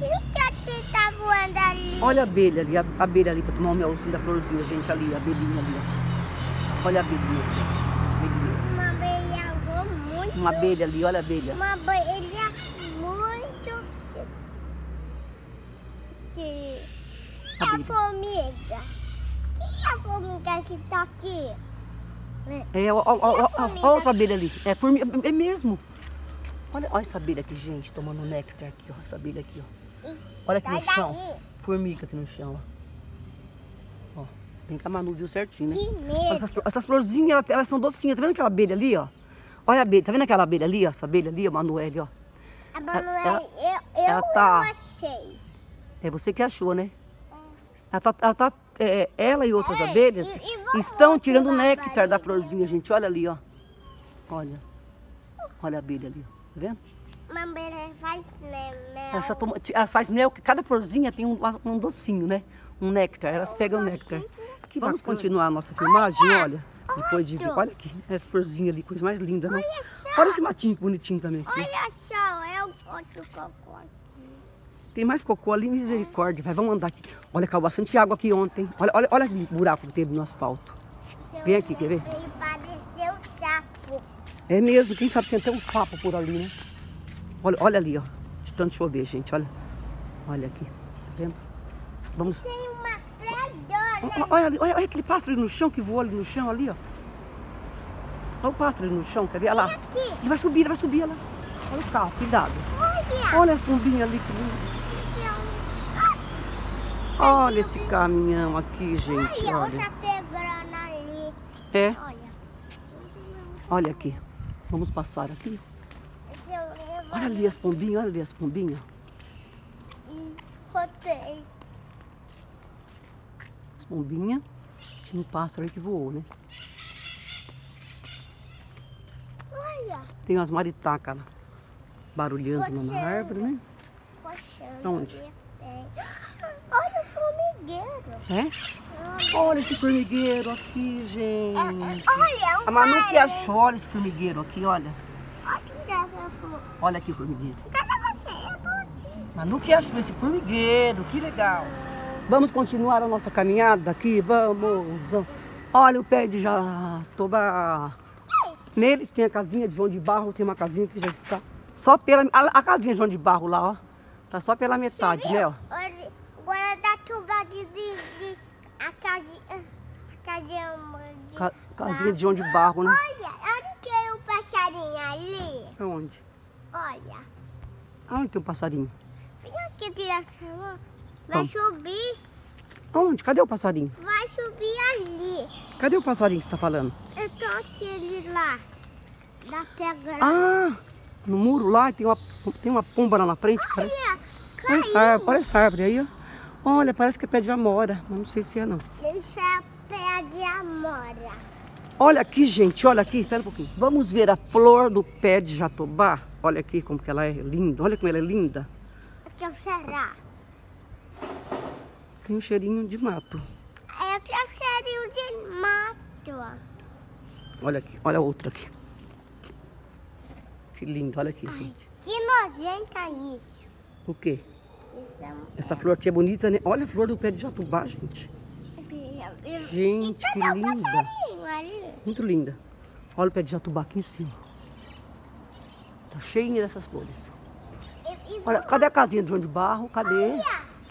Que tá voando ali? Olha a abelha ali, a a abelha ali para tomar o melzinho da florzinha, gente, ali, a abelhinha ali. ó. Olha a abelhinha. Abelhinha. Uma abelha voa muito. Uma abelha ali, olha a abelha. Uma abelha muito. Que. A É a abelha. formiga. Quem é a formiga que tá aqui? É, ó, ó, ó, ó outra abelha ali. É, formiga, é mesmo. Olha, olha essa abelha aqui, gente, tomando néctar aqui, ó. Essa abelha aqui, ó. Olha aqui no chão. Formiga aqui no chão, ó. Que a Manu viu certinho, né? Que medo. Essas, essas florzinhas, elas, elas são docinhas. Tá vendo aquela abelha ali, ó? Olha a abelha, tá vendo aquela abelha ali, ó? Essa abelha ali, ó, Manuele, ó. A Manuela, ela- eu, eu ela tá- não achei. É você que achou, né? Ela, tá, ela, tá- é, ela e outras Ei, abelhas e- e estão tirando o néctar da ali. florzinha, gente. Olha ali, ó. Olha. Olha a abelha ali, ó. Tá vendo? Uma abelha faz mel. Ela, só toma- ela faz mel, que cada florzinha tem um, um docinho, né? Um néctar. Elas pegam o néctar. Vamos continuar a nossa filmagem, olha. Depois de ver. Olha aqui, essa florzinha ali, coisa mais linda, né? Olha só. Olha esse matinho que bonitinho também aqui. Olha só, é o outro cocô. Tem mais cocô ali, misericórdia. Vai, vamos andar aqui. Olha, caiu bastante água aqui ontem. Olha, olha, olha aquele buraco que teve no asfalto. Vem aqui, quer ver? Ele pareceu sapo. É mesmo, quem sabe tem até um sapo por ali, né? Olha, olha ali, ó. De tanto chover, gente, olha. Olha aqui, tá vendo? Vamos. Tem uma predona. Olha, ali, olha, olha aquele pássaro no chão que voou ali no chão ali, ó. Olha o pássaro no chão, quer ver? Olha lá. Aqui, Ele vai subir, ele vai subir, olha lá. Olha o carro, cuidado. olha. As pombinhas ali que lindo. Olha esse caminhão aqui, gente, Olha, olha. ali. É, Olha. olha aqui. Vamos passar aqui. Olha ali as pombinhas, olha ali as pombinhas. botei. As pombinhas. Tinha um pássaro aí que voou, né? Olha, Tem umas maritacas lá, barulhando na árvore, né? puxando. Onde? Olha o formigueiro. É? Olha esse formigueiro aqui, gente. Olha, um A Manu que achou, olha esse formigueiro aqui, olha. Olha aqui o formigueiro. Cadê você? Eu tô aqui. Manu que achou esse formigueiro, que legal. Vamos continuar a nossa caminhada aqui, vamos. vamos. Olha o pé de jatobá. Nele tem a casinha de João de Barro, tem uma casinha que já está só pela... A, a casinha de João de Barro lá, ó. Tá só pela metade, né, ó. Agora dá tuba de, de, de a casinha. A casinha de. Ca- casinha de João de Barro, né? Olha, olha que é o passarinho ali. Aonde? Olha. Aonde tem um passarinho? Vem aqui, criatura. Vai subir. Aonde? Cadê o passarinho? Vai subir ali. Cadê o passarinho que você tá falando? Eu tô aquele lá. Da pedra. Ah, no muro lá tem uma, tem uma pomba lá na frente. Parece, Olha, olha, essa árvore, olha essa árvore aí, ó. Olha, parece que é pé de amora, mas não sei se é não. isso é pé de amora. Olha aqui, gente, olha aqui, espera um pouquinho. Vamos ver a flor do pé de jatobá. Olha aqui como que ela é linda, olha como ela é linda. O que será? Tem um cheirinho de mato. É o que seria de mato. Olha aqui, olha a outra aqui. Que lindo, olha aqui, gente. Que nojenta isso. O quê? Isso é um... Essa flor aqui é bonita, né? Olha a flor do pé de jatobá, gente. Gente, que o linda. Ali? Muito linda. Olha o pé de jatobá aqui em cima. Tá cheinha dessas flores. E, e Olha, cadê a casinha do João de Barro? Cadê? Olha,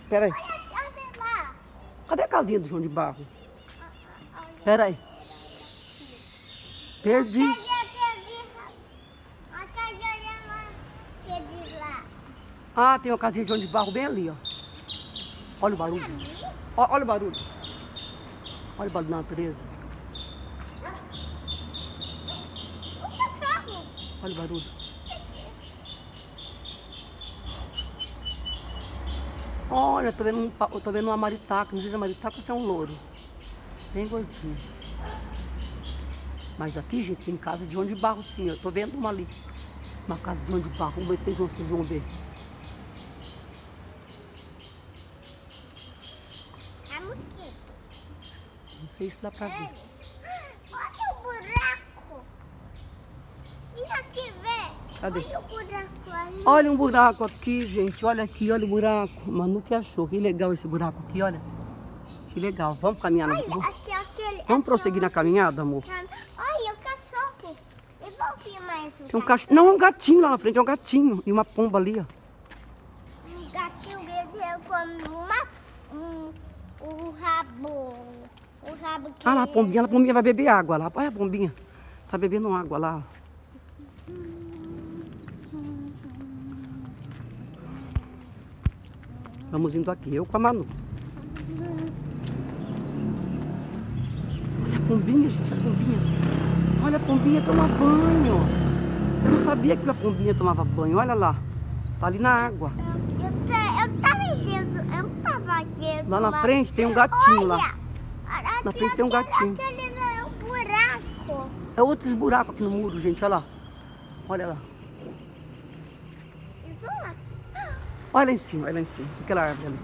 Pera aí. olha, olha. Cadê a casinha do João de Barro? Pera aí. Perdi. Ah, tem uma casinha de João de Barro bem ali, ó. Olha o barulho. Olha o barulho. Olha o barulho da natureza. Olha o barulho. Olha, tô vendo, um, tô vendo uma maritaca. Não sei se é maritaca se é um louro. Bem gordinho. Mas aqui, gente, tem casa de João de Barro sim. Eu tô vendo uma ali. Uma casa de João de Barro. Vamos ver se vocês vão, vocês vão ver. Não sei se dá pra ver. Olha o buraco. Vem aqui ver. Cadê? Olha um buraco aqui, gente. Olha aqui, olha o buraco. Manu que achou. Que legal esse buraco aqui, olha. Que legal. Vamos caminhar. na- Olha, Vamos, aqui, aquele. vamos prosseguir na caminhada, amor? Olha o cachorro. Eu filmar esse Tem um cachorro. Não, é um gatinho lá na frente. É um gatinho. E uma pomba ali, ó. Um gatinho com uma, um, um rabo. O rabo que Ah lá, a pombinha. A pombinha vai beber água lá. Olha a pombinha. Tá bebendo água lá. ó. Vamos indo aqui. Eu com a Manu. Olha a pombinha, gente. A pombinha. Olha a pombinha tomar banho. Eu não sabia que a pombinha tomava banho. Olha lá. Tá ali na água. Eu, te, eu tava vendo, eu não tava vendo. Lá na frente tem um gatinho Olha, lá. aqui- Na frente tem um gatinho. Aquele não é um buraco. É outros buracos aqui no muro, gente. Olha lá. Olha lá. E vamos lá. Olha lá em cima, olha lá em cima. Aquela árvore ali.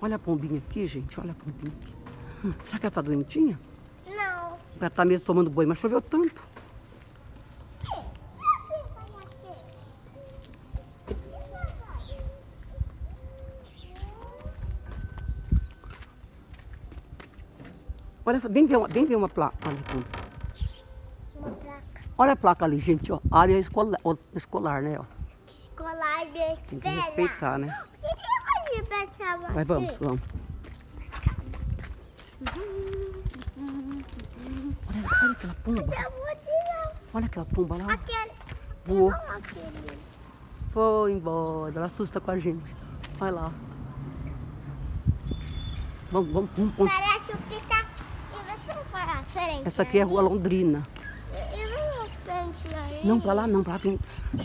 Olha a pombinha aqui, gente. Olha a pombinha aqui. Hum, será que ela tá doentinha? Não. Ela tá mesmo tomando banho, mas choveu tanto. Olha essa, vem ver uma, vem ver uma placa. Olha. Uma placa olha a placa ali, gente, ó. Área escolar, escolar né, ó. Tem que respeitar, né? Vai vamos, vamos. Olha, olha aquela pomba. Olha aquela pomba lá. aquele. Voou. Foi embora. Ela assusta com a gente. Vai lá. Vamos, vamos, vamos. vamos. Parece o. E para frente. Essa aqui é a Rua Londrina. E. Não, pra lá não. Pra lá tem,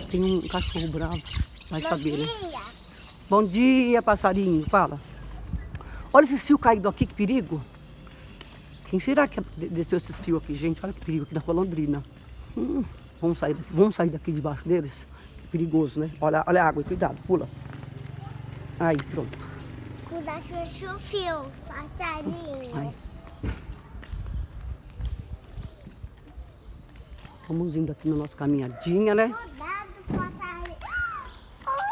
tem um cachorro bravo. Vai Bom saber, né? dia. Bom dia, passarinho. Fala. Olha esses fios caídos aqui, que perigo. Quem será que de- desceu esses fios aqui, gente? Olha que perigo aqui na Rua Londrina. Hum, vamos, sair daqui, vamos sair daqui debaixo deles? Que perigoso, né? Olha, olha a água, cuidado, pula. Aí, pronto. Cuida chuchu fio, passarinho. Aí. Vamos indo aqui na nossa caminhadinha, né? Cuidado, Olha,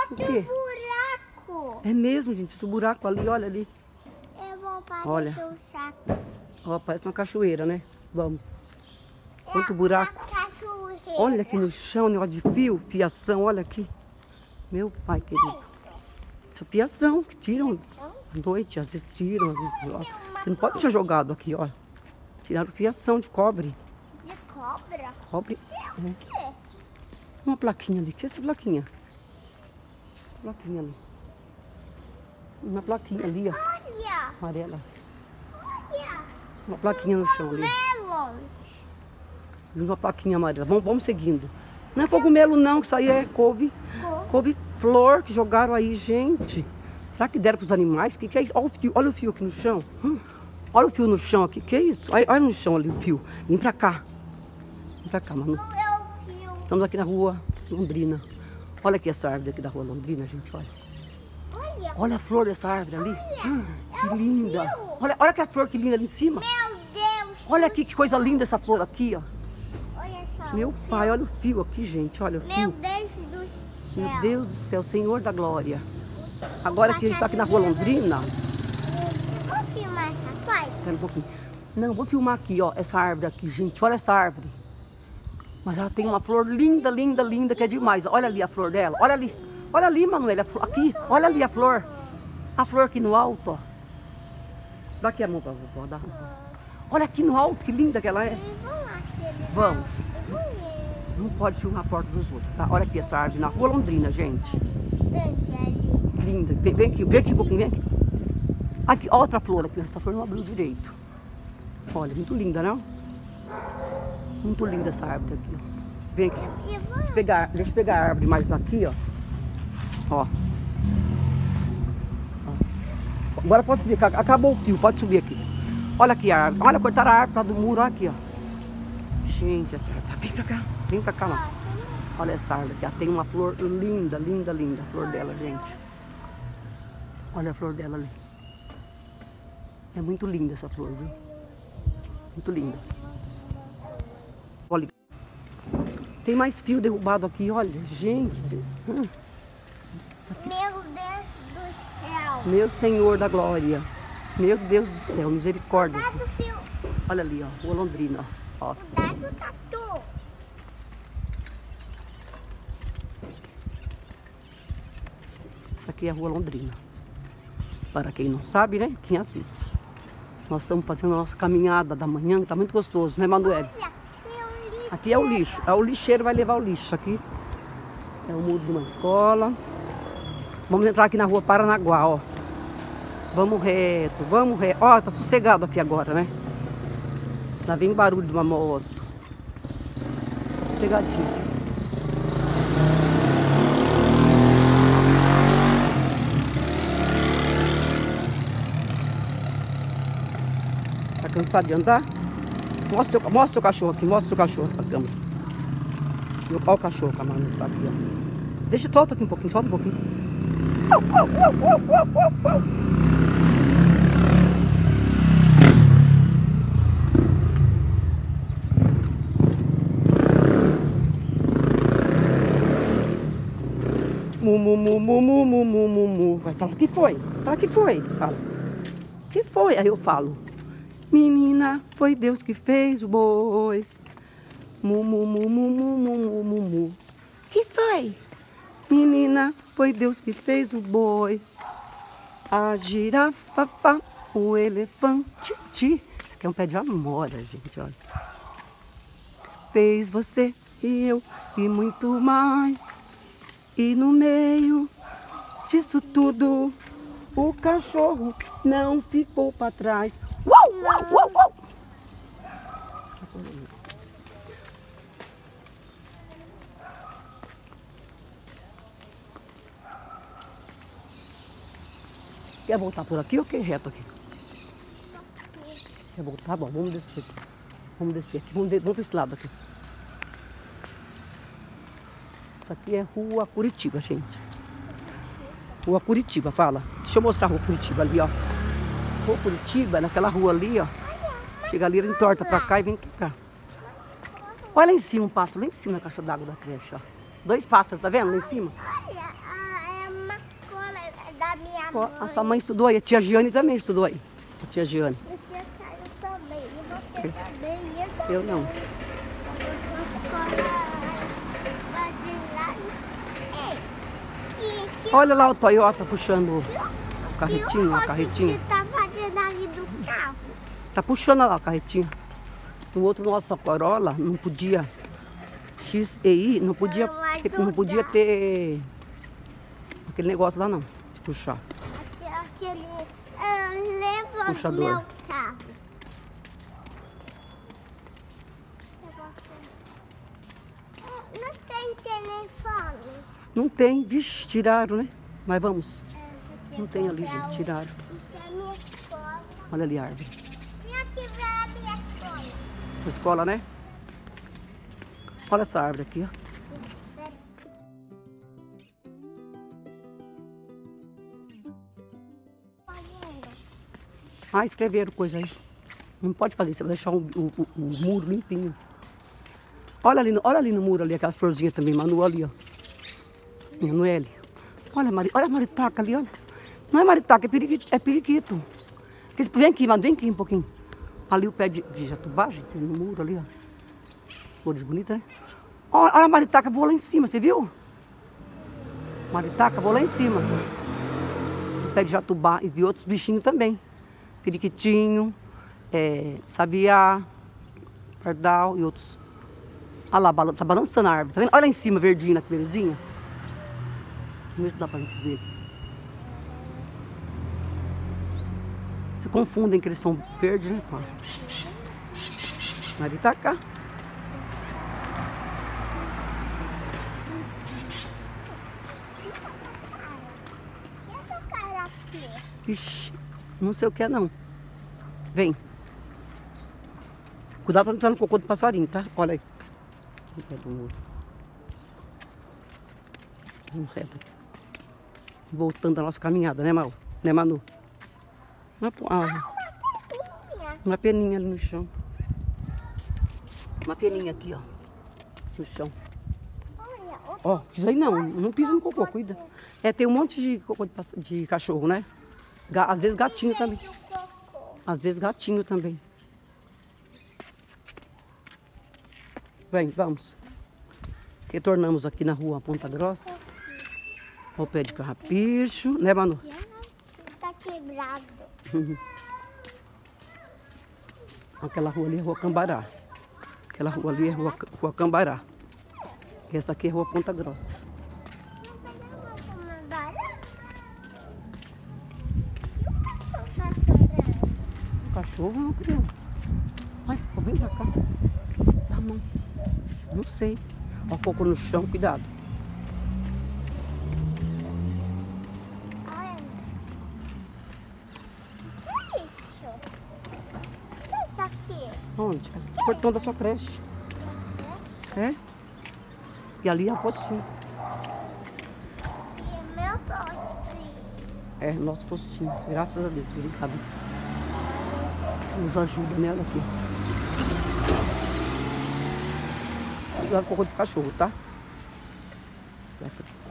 outro quê? buraco. É mesmo, gente, esse buraco ali, olha ali. Eu vou Olha. um saco. Ó, parece uma cachoeira, né? Vamos. Quanto É buraco. uma cachoeira. Olha aqui no chão, negócio de fio, fiação, olha aqui. Meu pai querido. Essa fiação que tiram à noite, às vezes tiram, às vezes. ó. Não pode ser jogado aqui, ó. Tiraram fiação de cobre. De cobra? Cobre. É o quê? Uma plaquinha ali. Que é essa plaquinha? Plaquinha ali. Uma plaquinha ali, ó. Olha, Amarela. olha. Uma plaquinha no chão ali. Uma plaquinha amarela. Vamos, vamos seguindo. Não é cogumelo não, que isso aí é couve. Com Couve-flor que jogaram aí, gente. Será que deram para os animais? O que, que é isso? Olha o, fio, olha o fio aqui no chão. Hum, olha o fio no chão aqui. que é isso? Olha, olha no chão ali o fio. Vem pra cá. Vem pra cá, Manu. Meu. Estamos aqui na rua Londrina. Olha aqui essa árvore aqui da rua Londrina, gente. Olha. Olha. Olha a flor dessa árvore ali. Hum, é que linda. fio. Olha, olha que flor que linda ali em cima. Meu Deus. Olha aqui que coisa linda essa flor aqui, ó. Olha só. Meu fio. pai, olha o fio aqui, gente. Olha o Meu fio. Deus do céu. Meu Deus do céu, Senhor da glória. Agora que a gente está aqui na rua Londrina, Vou filmar essa foto? Espera um pouquinho. Não, vou filmar aqui, ó, essa árvore aqui, gente. Olha essa árvore. Mas ela tem uma flor linda, linda, linda, que é demais. Olha ali a flor dela. Olha ali. Olha ali, Manuela. Aqui. Olha ali a flor. A flor aqui no alto, ó. Dá aqui a mão pra vovó. Dá. Olha aqui no alto, que linda que ela é. Vamos. Não pode filmar a porta dos outros, tá? Olha aqui essa árvore na rua Londrina, gente. Linda. Vem, vem aqui, vem aqui um pouquinho, vem aqui. Aqui, outra flor aqui. Essa flor não abriu direito. Olha, muito linda, não? Muito linda essa árvore aqui. Vem aqui. E vamos. Pegar, deixa eu pegar a árvore mais daqui, ó. Ó. Agora pode subir. ac- Acabou o fio, pode subir aqui. Olha aqui a árvore. Olha, cortaram a árvore tá do muro, olha aqui, ó. Gente, essa árvore. Vem pra cá. Vem pra cá, lá. Olha essa árvore aqui. Ela tem uma flor linda, linda, linda. A flor dela, gente. Olha a flor dela ali. É muito linda essa flor, viu? Muito linda. Tem mais fio derrubado aqui, olha, gente. Meu Deus do céu. Meu Senhor da glória. Meu Deus do céu, misericórdia. Cuidado, fio. Olha ali, ó, Rua Londrina, ó. ó. Cuidado, tatu. Isso aqui é a Rua Londrina. Para quem não sabe, né? Quem assiste. Nós estamos fazendo a nossa caminhada da manhã, que tá muito gostoso, né, Manuel? Olha. Aqui é o lixo. É o lixeiro vai levar o lixo aqui. É o muro de uma escola. Vamos entrar aqui na rua Paranaguá, ó. Vamos reto, vamos reto. Ó, tá sossegado aqui agora, né? Lá vem barulho de uma moto. Sossegadinho. Tá cansado de andar? Mostra seu, mostra seu cachorro aqui, mostra seu cachorro pra câmera. Olha o cachorro, Camargo, tá aqui, ó. Deixa solta aqui um pouquinho, solta um pouquinho. Mu, mu, mu, mu, mu, mu, mu, mu, mu. Vai falar, que foi? Fala, que foi? Fala. Que foi? Aí eu falo. Menina, foi Deus que fez o boi. Mu, mu, mu, mu, mu, mu, mu, mu. Que foi? Menina, foi Deus que fez o boi. A girafa, fa, o elefante, ti. Que é um pé de amora, gente, olha. Fez você e eu e muito mais. E no meio disso tudo, o cachorro não ficou para trás. Quer voltar por aqui ou quer reto aqui? Quer voltar? Tá bom, vamos descer aqui. Vamos descer aqui. Vamos, de... vamos para esse lado aqui. Isso aqui é Rua Curitiba, gente. Rua Curitiba, fala. Deixa eu mostrar a Rua Curitiba ali, ó. Rua Curitiba, naquela rua ali, ó. Chega ali, entorta pra cá e vem pra cá. Olha lá em cima um pássaro, lá em cima na caixa d'água da creche, ó. Dois pássaros, tá vendo lá em cima? Olha, a- é uma escola da minha mãe. a sua mãe estudou aí, a tia Giane também estudou aí. A tia Giane. E tia Caio também. Você também. Eu também. Eu não. Escola que Olha lá o Toyota puxando o carretinho, o a Tá puxando lá a carretinha. No outro nossa Corolla não podia XEI, não podia, Não podia ter aquele negócio lá não, de puxar. Aque- Aquele. ah, leva Puxador. meu carro. É, Não tem telefone. Não tem, vixe, tiraram, né? Mas vamos. É, Não tem ali, gente, o- tiraram. Isso é minha escola. Olha ali a árvore. Escola. Escola, né? Olha essa árvore aqui, ó. Ah, escreveram coisa aí. Não pode fazer isso, vai deixar o, o- o- o muro limpinho. Olha ali, olha ali no muro ali, aquelas florzinhas também, Manu, ali, ó. Manuele. Olha, Mari, olha a maritaca ali, olha. Não é maritaca, é periquito. É periquito. Vem aqui, Manu, vem aqui um pouquinho. Ali o pé de, de jatubá, gente, no muro ali, ó. Flores bonitas, né? Olha, a maritaca voou lá em cima, você viu? Maritaca voou lá em cima. O pé de jatubá e vi outros bichinhos também. Periquitinho, é, sabiá, pardal e outros. Olha lá, balan- tá balançando a árvore, tá vendo? Olha lá em cima, verdinha, que verdezinha. Vamos ver se dá pra gente ver. Se confundem que eles são verdes, né? pá? Essa cara aqui? Ixi, não sei o que é não. Vem. Cuidado pra não entrar no cocô do passarinho, tá? Olha aí. Voltando a nossa caminhada, né, Mal? Né, Manu? Uma, po- ah, Minha. uma peninha ali no chão. Uma peninha aqui, ó. No chão. Ó, isso aí não, não pisa no cocô, cuida. É, tem um monte de cocô de, de cachorro, né? Às vezes gatinho também. Às vezes gatinho também. Vem, vamos. Retornamos aqui na rua Ponta Grossa. Ao pé de carrapicho, né, Manu? Quebrado. Aquela rua ali é Rua Cambará. Aquela rua ali é Rua, rua Cambará. E essa aqui é Rua Ponta Grossa. O cachorro não criança. Ai, vir pra cá. Dá a mão. Não sei. Ó, o coco no chão, cuidado. Olha. Que é isso? O que é isso aqui? Onde? Portão da sua creche. É? E ali é a postinho. E é meu postinho. É, nosso postinho. Graças a Deus. Obrigado. Nos ajuda nela aqui. Cuidado com o cocô de cachorro, tá? Essa aqui.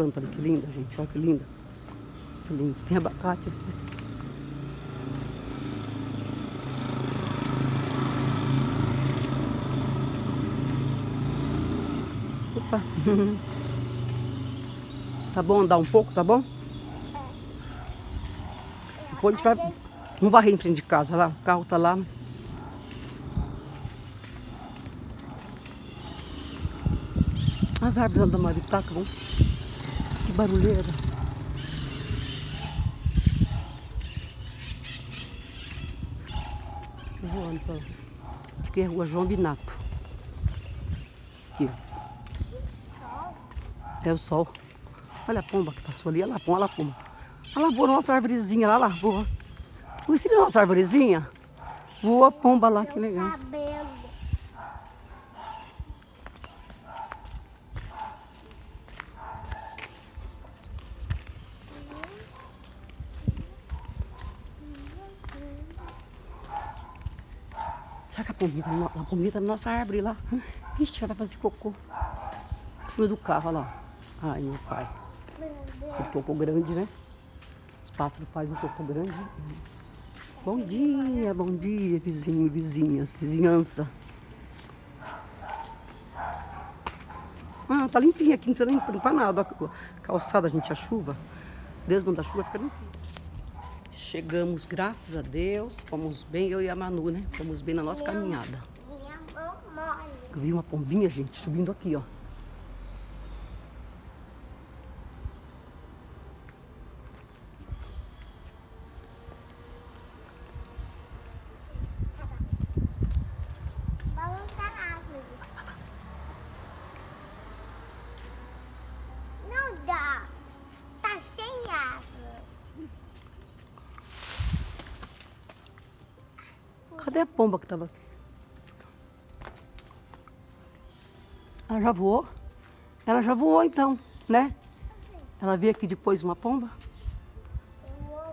As plantas ali, que linda, gente. Olha que linda. Que lindo. Tem abacate. assim. Opa. Tá bom andar um pouco, tá bom? Depois a gente vai. Vamos varrer em frente de casa lá. O carro tá lá. As árvores da maritaca, vão. Que barulheira. Voando pra é a rua João Binato. Aqui. É o sol. Olha a pomba que passou ali. Olha a pomba, olha a pomba. Ela a nossa arvorezinha lá, largou. Você viu nossa arvorezinha? Voa a pomba lá, que legal. A a na nossa árvore lá? Ixi, ela vai fazer cocô. Fui do carro, olha lá. Ai, meu pai. Aquele cocô grande, né? Os pássaros fazem um cocô grande. Bom dia, bom dia, vizinho, vizinhas, vizinhança. Ah, tá limpinha aqui, não precisa nem limpar nada. a Calçada, gente, a chuva. Manda a chuva, fica limpinha. Chegamos, graças a Deus. Fomos bem, eu e a Manu, né? Fomos bem na nossa caminhada. Minha. Eu vi uma pombinha, gente, subindo aqui, ó. Balança a árvore. Não dá. Tá sem árvore. Cadê a pomba que tava aqui? Ela já voou? Ela já voou então, né? Ela veio aqui depois uma pomba?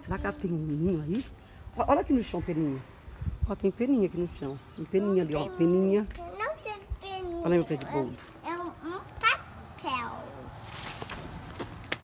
Será que ela tem um ninho aí? Olha aqui no chão, peninha. Ó, tem peninha aqui no chão. Tem peninha ali, ó. Peninha. Não tem peninho. Olha meu pé de boldo.